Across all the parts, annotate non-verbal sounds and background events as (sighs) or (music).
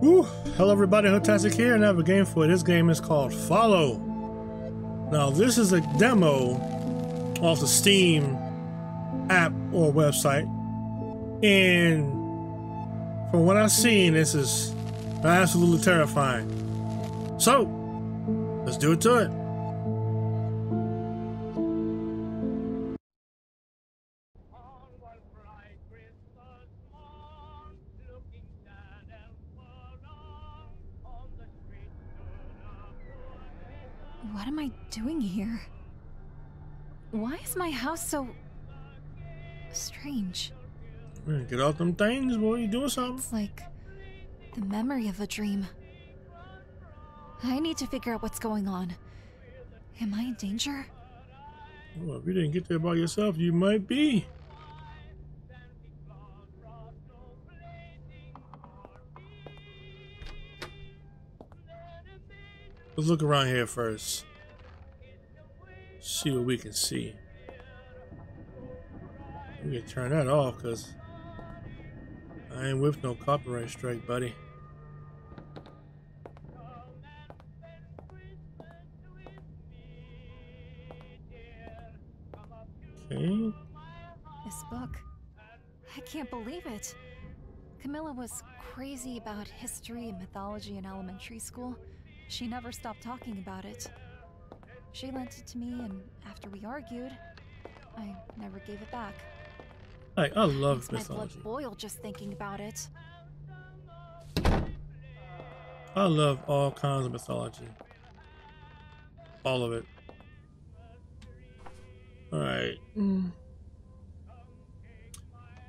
Woo! Hello everybody, HoodTastic here, and I have a game for you. This game is called Follow. Now this is a demo off the Steam app or website. And from what I've seen, this is absolutely terrifying. So, let's do it to it. Doing here? Why is my house so strange? Get out them things, boy. You doing something? It's like the memory of a dream. I need to figure out what's going on. Am I in danger? Well, if you didn't get there by yourself, you might be. Let's look around here first. See what we can see. We can turn that off because I ain't with no copyright strike, buddy. Okay. This book. I can't believe it. Camilla was crazy about history and mythology in elementary school. She never stopped talking about it. She lent it to me, and after we argued, I never gave it back. Like, I love Makes my blood boil just thinking about it. I love all kinds of mythology. All of it. Alright. Mm.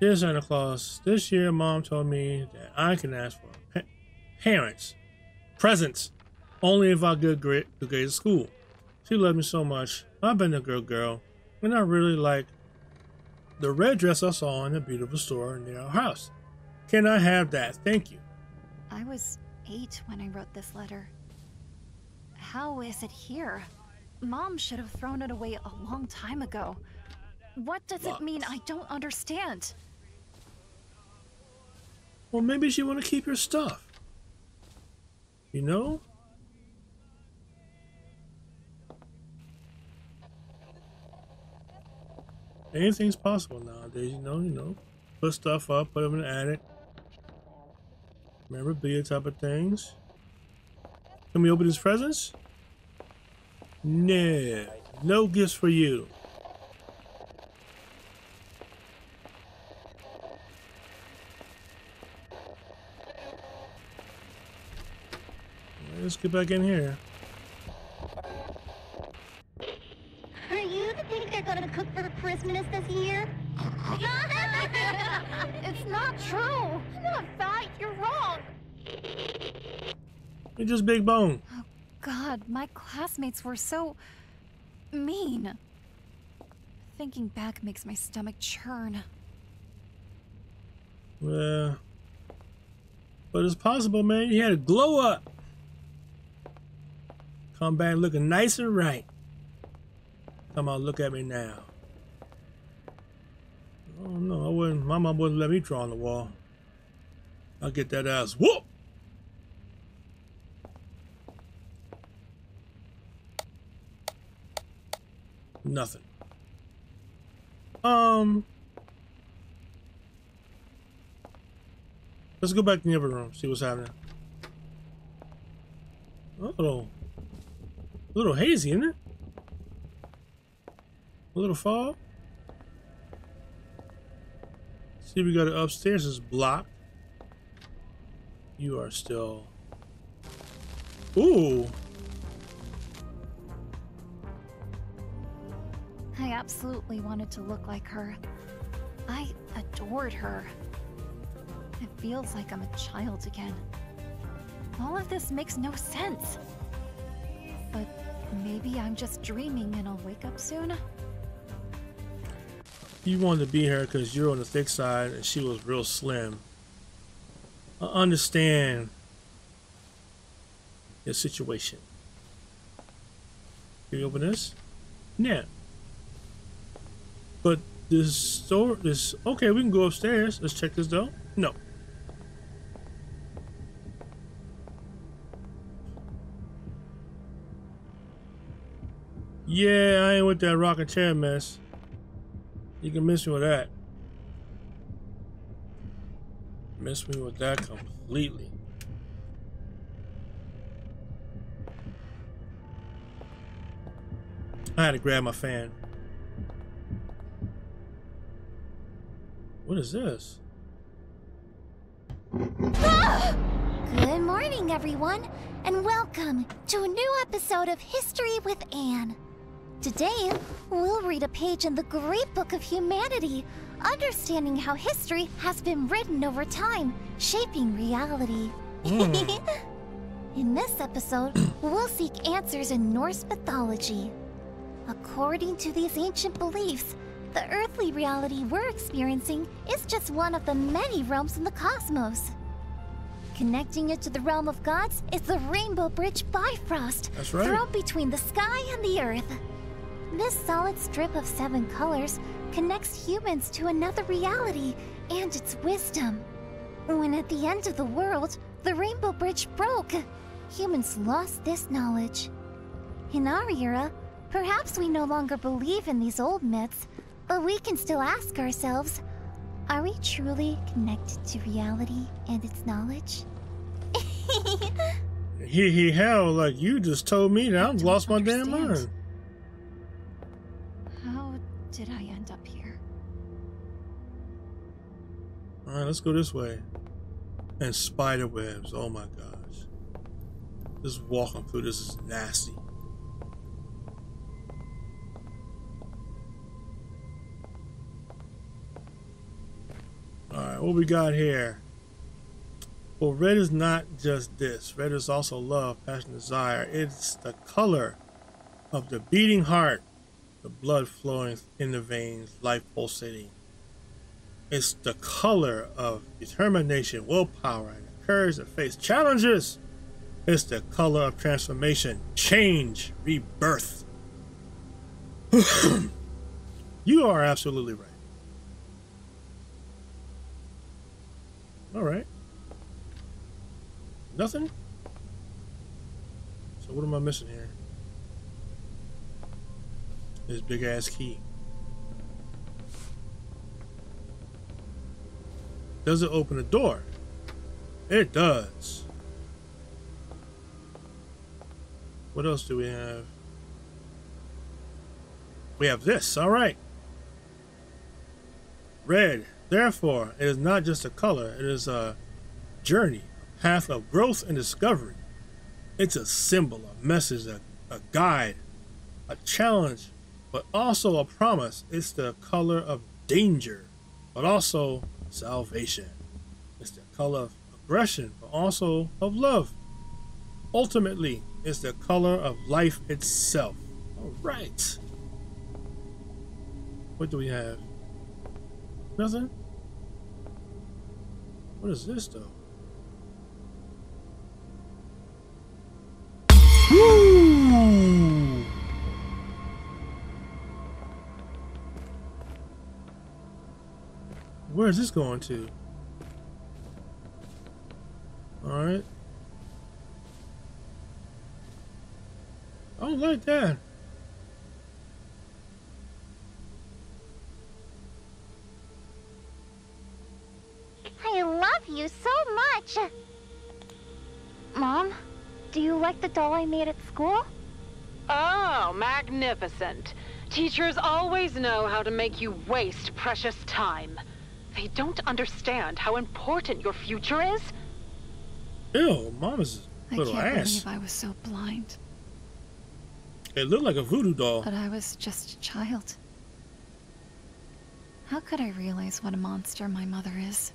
Dear Santa Claus, this year mom told me that I can ask for pa- parents, presents, only if I get great good grades at school. She loved me so much. I've been a good girl, and I really like the red dress I saw in a beautiful store near our house. Can I have that? Thank you. I was eight when I wrote this letter. How is it here? Mom should have thrown it away a long time ago. What does it mean? I don't understand. Well, maybe she want to keep your stuff. You know? Anything's possible nowadays, you know, you know. Put stuff up, put them in the attic. Remember Memorabilia type of things. Can we open his presents? No. No gifts for you. Let's get back in here. Are you the pig they're gonna cook for Christmas this year? It's not true. I'm not fat, you're wrong. You're just big bone. Oh, God, my classmates were so mean. Thinking back makes my stomach churn. Well, but it's possible, man. You had a glow up. Come back looking nice and right. Come on, look at me now. Oh no, I wouldn't. My mom wouldn't let me draw on the wall. I'll get that ass whoop. Nothing. Um. Let's go back in the other room, see what's happening. A little, a little hazy, isn't it? A little fog. See, we got it upstairs is blocked. You are still. Ooh, I absolutely wanted to look like her. I adored her. It feels like I'm a child again. All of this makes no sense. But maybe I'm just dreaming and I'll wake up soon? you wanted to be her because you're on the thick side and she was real slim. I understand your situation. Can you open this? Yeah. But this store this okay. We can go upstairs. Let's check this out. No. Yeah, I ain't with that rocking chair mess. You can miss me with that. Miss me with that completely. I had to grab my fan. What is this? Good morning, everyone, and welcome to a new episode of History with Anne. Today, we'll read a page in the great book of humanity, understanding how history has been written over time, shaping reality. Hmm. (laughs) in this episode, we'll seek answers in Norse mythology. According to these ancient beliefs, the earthly reality we're experiencing is just one of the many realms in the cosmos. Connecting it to the realm of gods is the Rainbow Bridge Bifrost, That's right. thrown between the sky and the earth. This solid strip of seven colors connects humans to another reality and its wisdom. When at the end of the world, the Rainbow Bridge broke, humans lost this knowledge. In our era, perhaps we no longer believe in these old myths, but we can still ask ourselves are we truly connected to reality and its knowledge? (laughs) He he hell like you just told me that I've lost my damn mind. How did I end up here? Alright, let's go this way. And spider webs, oh my gosh. Just walking through this is nasty. Alright, what we got here? Well, red is not just this. Red is also love, passion, desire. It's the color of the beating heart, the blood flowing in the veins, life pulsating. It's the color of determination, willpower, and courage to face challenges. It's the color of transformation, change, rebirth. (clears throat) you are absolutely right. All right. Nothing? So what am I missing here? This big ass key. Does it open the door? It does. What else do we have? We have this, all right. Red, therefore, it is not just a color, it is a journey, a path of growth and discovery. It's a symbol, a message, a, a guide, a challenge, but also a promise. It's the color of danger, but also salvation. It's the color of aggression, but also of love. Ultimately, it's the color of life itself. All right. What do we have? Nothing? What is this, though? Where is this going to? Alright. I don't like that. I love you so much! Mom, do you like the doll I made at school? Oh, magnificent. Teachers always know how to make you waste precious time. They don't understand how important your future is. Ew, mama's I little can't ass. believe I was so blind, It looked like a voodoo doll. but I was just a child. How could I realize what a monster my mother is?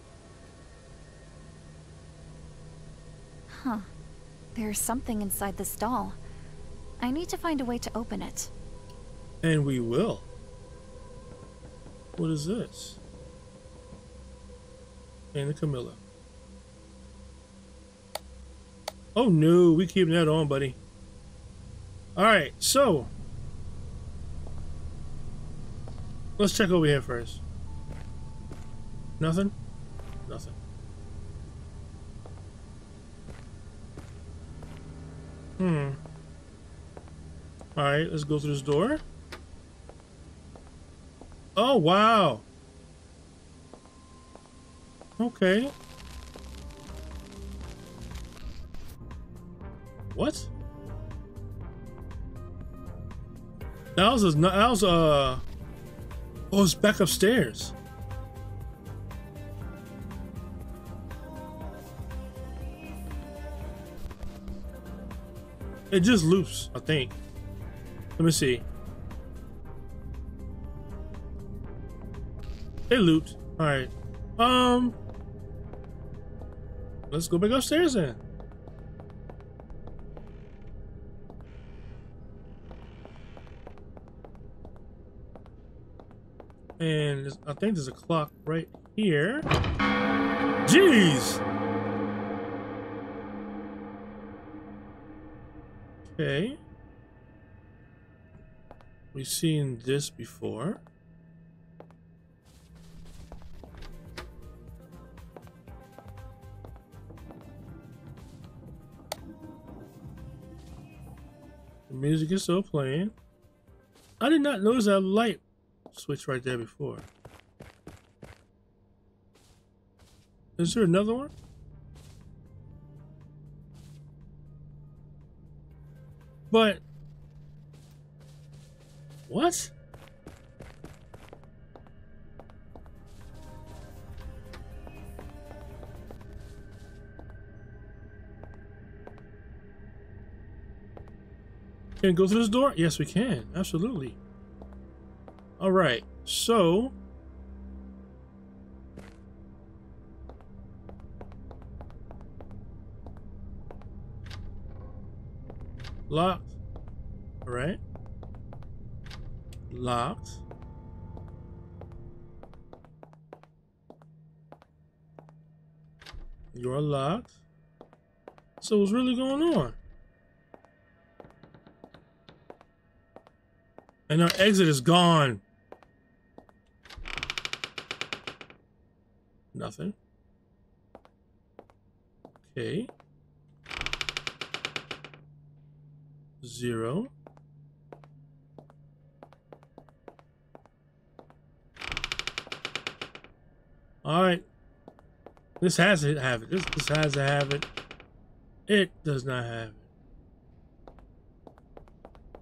Huh. There's something inside this doll. I need to find a way to open it. And we will. What is this? And the Camilla. Oh no, we keeping that on, buddy. Alright, so let's check over here first. Nothing. Hmm. Alright, let's go through this door. Oh, wow. Okay. What? That was a, that was uh oh it's back upstairs. It just loops, I think. Let me see. It looped. Alright. Um Let's go back upstairs then. And I think there's a clock right here. Jeez! Okay. We've seen this before. The music is still playing. I did not notice that light switch right there before. Is there another one? But what? Can we go through this door? Yes, we can. Absolutely. All right. So locked. Right. Locked. You're locked. So what's really going on? And our exit is gone. Nothing. Okay. Zero. Alright. This has to have it. This, this has to have it. It does not have it.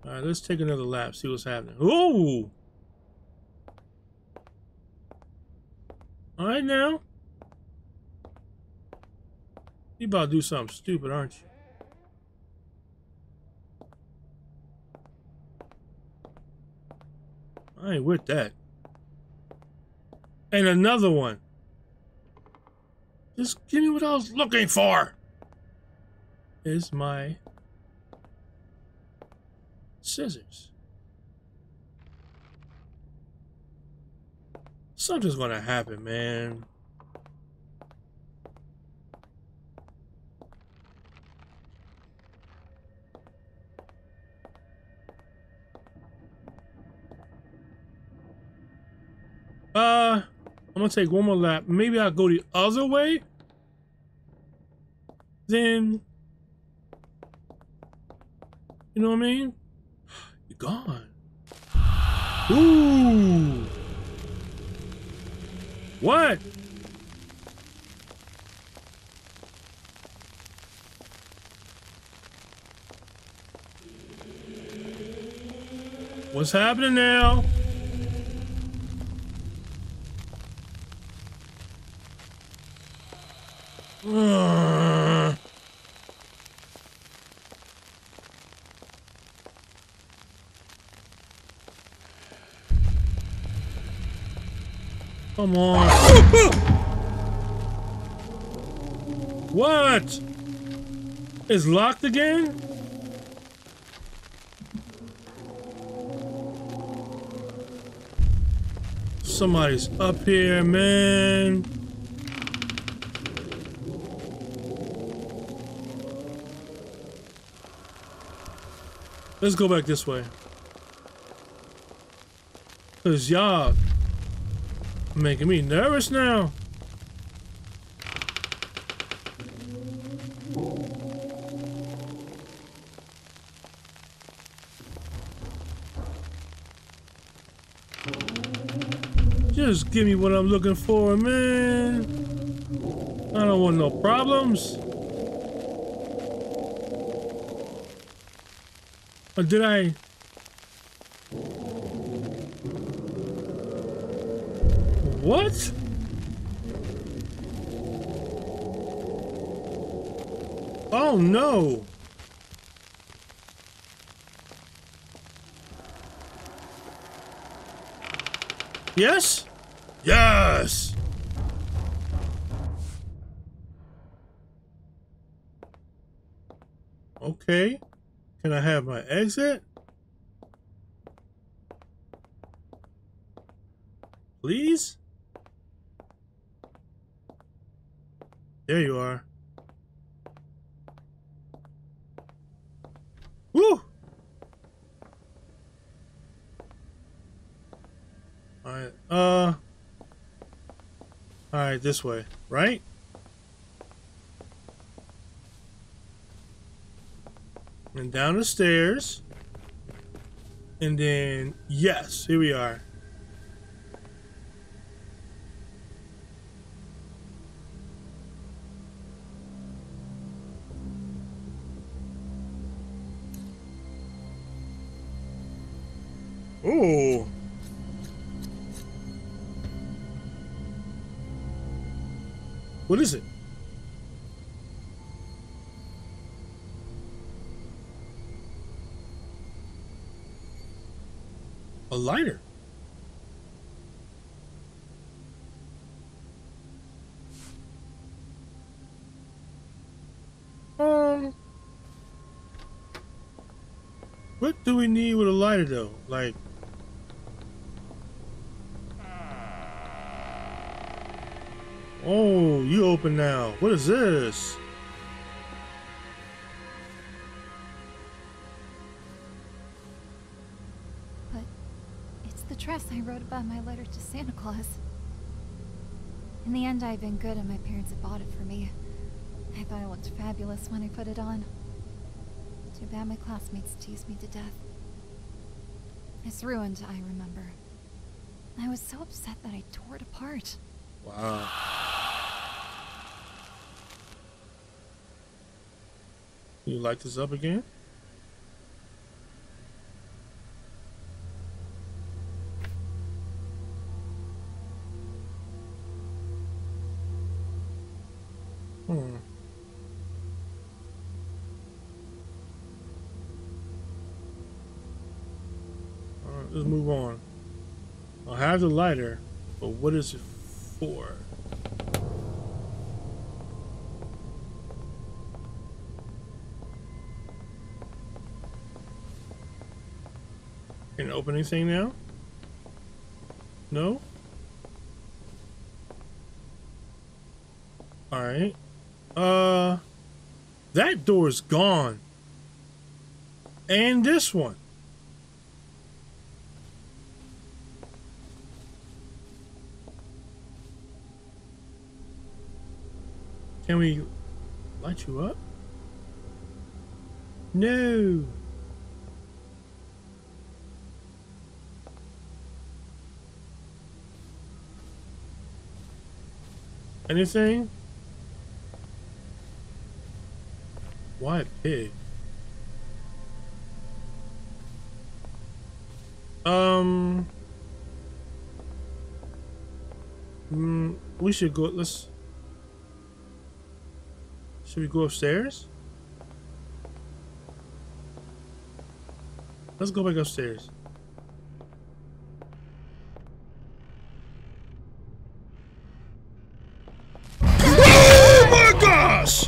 Alright, let's take another lap, see what's happening. Ooh! Alright now. You about to do something stupid, aren't you? I ain't with that. And another one. Just give me what I was looking for. Is my scissors. Something's gonna happen, man. I'm gonna take one more lap. Maybe I'll go the other way. Then, you know what I mean? (gasps) You're gone. Ooh. What? What's happening now? (sighs) Come on. what? Is locked again? Somebody's up here, man. Let's go back this way. Cause y'all making me nervous now. Just give me what I'm looking for, man. I don't want no problems. Or did I? What? Oh no! Yes? Yes! Okay. Can I have my exit? Please? There you are. Woo! Alright, uh... Alright, this way, right? And down the stairs. And then, yes, here we are. Lighter. Um. What do we need with a lighter though? Like. Oh, you open now. What is this? Wrote about my letter to Santa Claus. In the end, I've been good and my parents have bought it for me. I thought it looked fabulous when I put it on. Too bad my classmates teased me to death. It's ruined, I remember. I was so upset that I tore it apart. Wow. You light this up again? The lighter, but what is it for? Can open anything now? No? Alright. Uh that door's gone. And this one. Can we light you up? No. Anything? Why pig? Um. Mm, we should go. Let's. Should we go upstairs? Let's go back upstairs. Oh my gosh!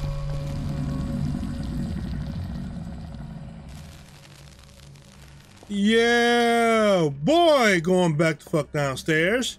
Yeah, boy, going back the fuck downstairs.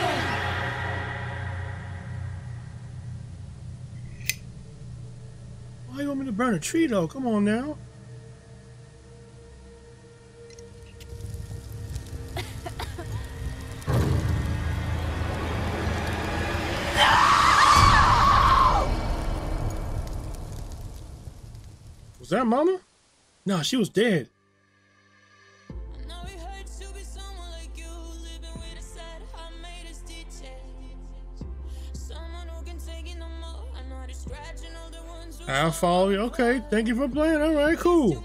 Why you want me to burn a tree though? Come on now. (laughs) Was that mama? No, she was dead. I'll follow you. Okay, thank you for playing. All right, cool.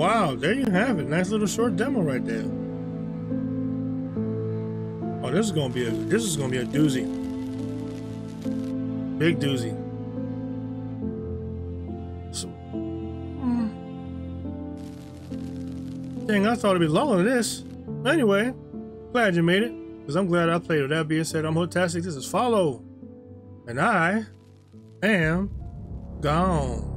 Wow, there you have it. Nice little short demo right there. Oh, this is gonna be a this is gonna be a doozy. Big doozy. Dang, I thought it'd be longer than this. Anyway, glad you made it. Because I'm glad I played with that being said, I'm HoodTastic. This is Follow. And I am gone.